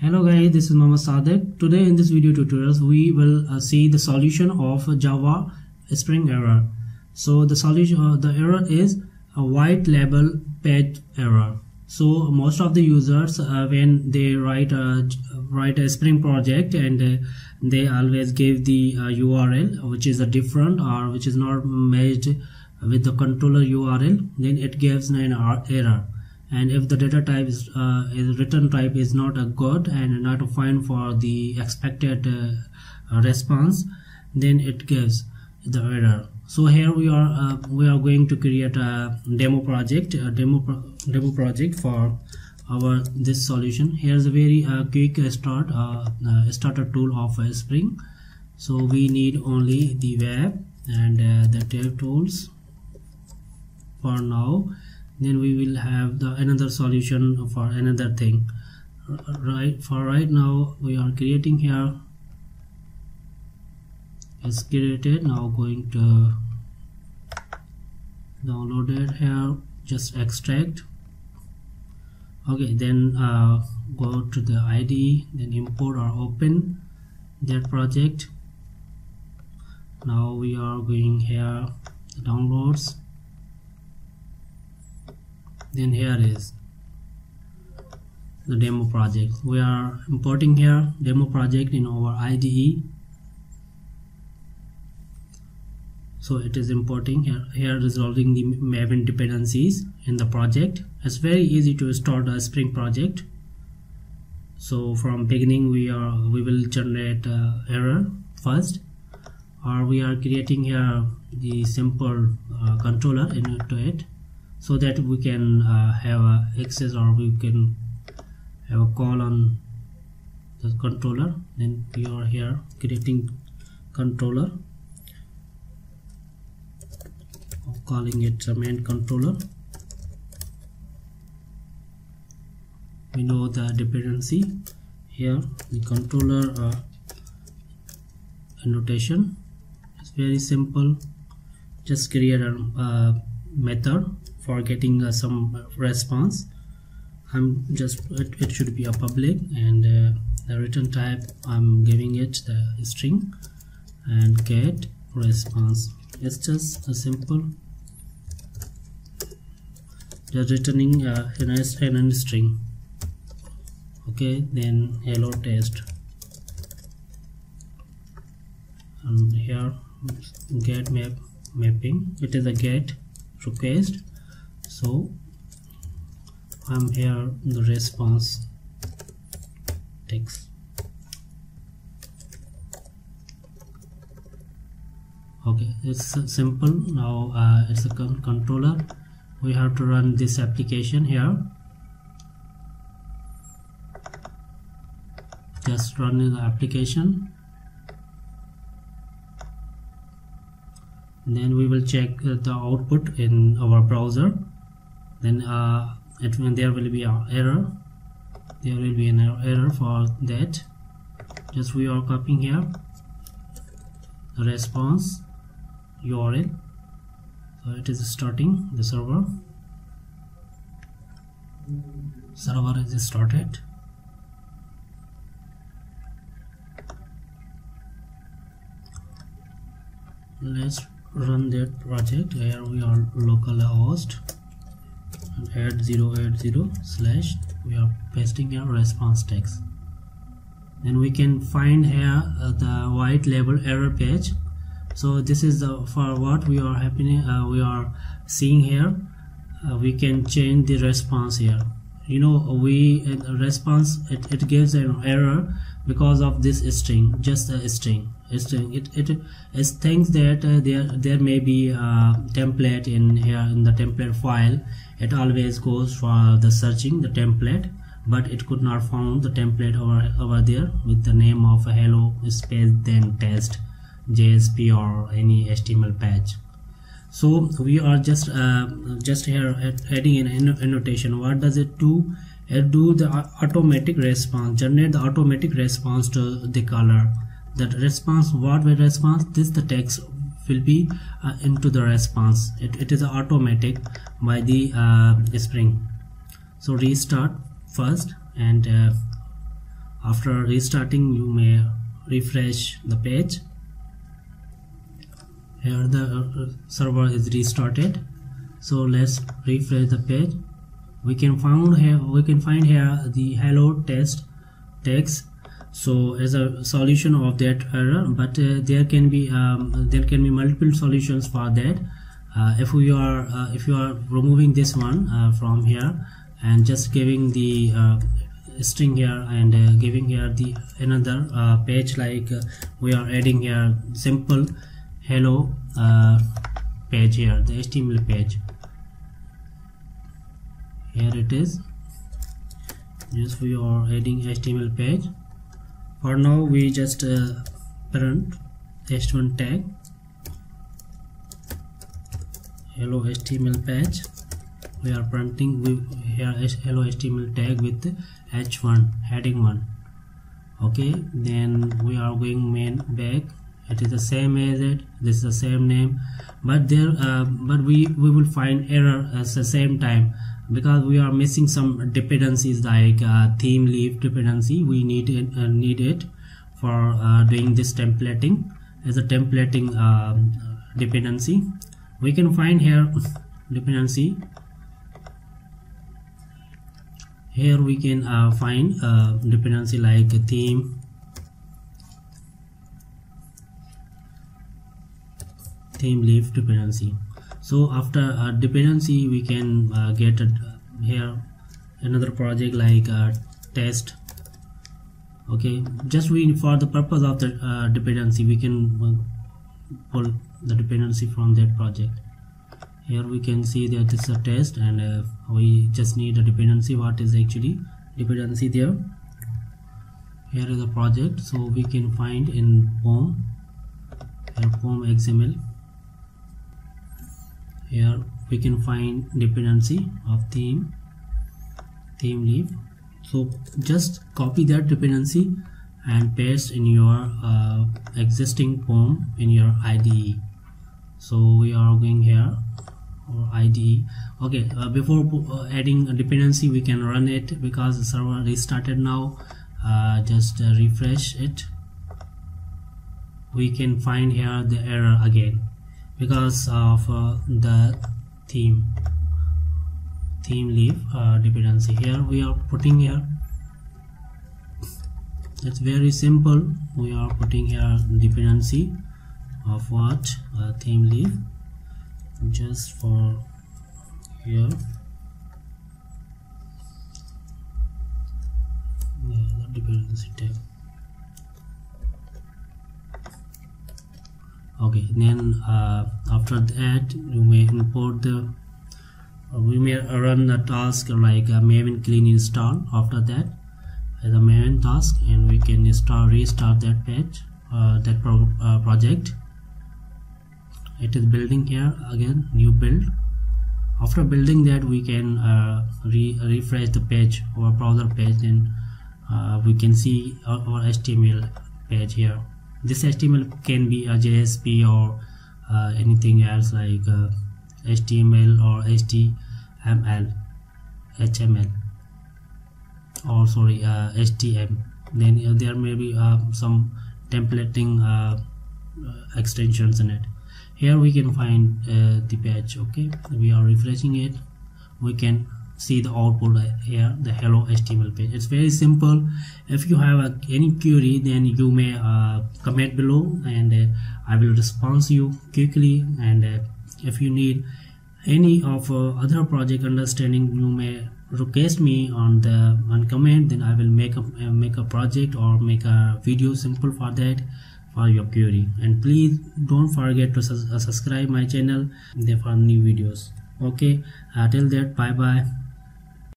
Hello guys, this is Mama Sadek. Today in this video tutorials we will uh, see the solution of Java Spring error. So the solution, uh, the error is a white label page error. So most of the users uh, when they write a write a Spring project and uh, they always give the URL uh, which is a different or which is not matched with the controller URL, then it gives an error and if the data type is, uh, is return type is not a good and not fine for the expected uh, response then it gives the error. So here we are uh, we are going to create a demo project a demo pro demo project for our this solution. Here's a very uh, quick start uh, uh, starter tool of spring. So we need only the web and the dev tools for now then we will have the another solution for another thing. Right for right now we are creating here. It's created. Now going to download it here. Just extract. Okay then uh, go to the IDE then import or open that project. Now we are going here downloads then here is the demo project. We are importing here demo project in our IDE so it is importing here, here resolving the Maven dependencies in the project. It's very easy to start a Spring project. So from beginning we are we will generate uh, error first. Or we are creating here the simple uh, controller into it so that we can uh, have access or we can have a call on the controller. Then we are here creating controller. Calling it a main controller. We know the dependency. Here the controller uh, annotation. It's very simple. Just create a uh, method for getting uh, some response. I'm just it, it, should be a public and uh, the return type I'm giving it the string and get response. It's just a simple just returning uh, in, a, in a string. Okay then hello test. And here get map mapping. It is a get request so I'm here the response text. Okay it's simple. Now uh, it's a con controller. We have to run this application here. Just run the application then we will check the output in our browser. Then uh, it, there will be an error. There will be an error for that. Just we are copying here. The response URL so it is starting the server. Server is started. Let's run that project here we are localhost and add 080 slash we are pasting our response text. Then we can find here uh, the white label error page. So this is the for what we are happening uh, we are seeing here. Uh, we can change the response here. You know we uh, response it, it gives an error because of this string just a string a string it it, it thinks that uh, there there may be a template in here in the template file it always goes for the searching the template but it could not find the template over over there with the name of hello space then test jsp or any html patch. So we are just uh, just here adding an annotation. What does it do? It do the automatic response generate the automatic response to the color that response what will response this the text will be uh, into the response. It, it is automatic by the uh, spring. So restart first and uh, after restarting you may refresh the page. Here the uh, server is restarted. So let's refresh the page. We can find here we can find here the hello test text so as a solution of that error but uh, there can be um, there can be multiple solutions for that. Uh, if we are uh, if you are removing this one uh, from here and just giving the uh, string here and uh, giving here the another page like we are adding here simple hello page here the html page. Here it is. Just we are adding html page for now we just uh, print h1 tag. Hello html page. We are printing we here hello html tag with h1 heading 1 okay then we are going main back. It is the same as it this is the same name. But there uh, but we we will find error at the same time because we are missing some dependencies like uh, Thymeleaf dependency we need it uh, need it for uh, doing this templating. As a templating um, dependency we can find here dependency. Here we can uh, find uh, dependency like theme. Thymeleaf dependency so after a dependency we can uh, get a, here another project like uh, test. Okay? Just we for the purpose of the uh, dependency we can uh, pull the dependency from that project. Here we can see that it's a test and uh, we just need a dependency. What is actually dependency there? Here is a project. So we can find in pom. Here pom xml here we can find dependency of theme Thymeleaf. So just copy that dependency and paste in your uh, existing POM in your IDE so we are going here or IDE okay uh, before uh, adding a dependency we can run it because the server restarted now. Uh, just uh, refresh it. We can find here the error again because of uh, the theme Thymeleaf uh, dependency. Here we are putting here it's very simple. We are putting here dependency of what? Uh, Thymeleaf. Just for here. Yeah, the dependency tag okay then uh, after that you may import the uh, we may run the task like a maven clean install. After that as a maven task and we can start restart that page uh, that pro uh, project. It is building here again new build. After building that we can uh, re refresh the page or browser page then uh, we can see our, our HTML page here this HTML can be a JSP or uh, anything else like uh, HTML or HTML HML or sorry uh, HTM then uh, there may be uh, some templating uh, extensions in it. Here we can find the page okay? We are refreshing it. We can see the output here the hello html page. It's very simple. If you have a, any query then you may uh, comment below and uh, i will respond you quickly. And uh, if you need any of uh, other project understanding you may request me on the on comment then i will make a uh, make a project or make a video simple for that for your query. And please don't forget to su uh, subscribe my channel there for new videos. Okay uh, till that bye bye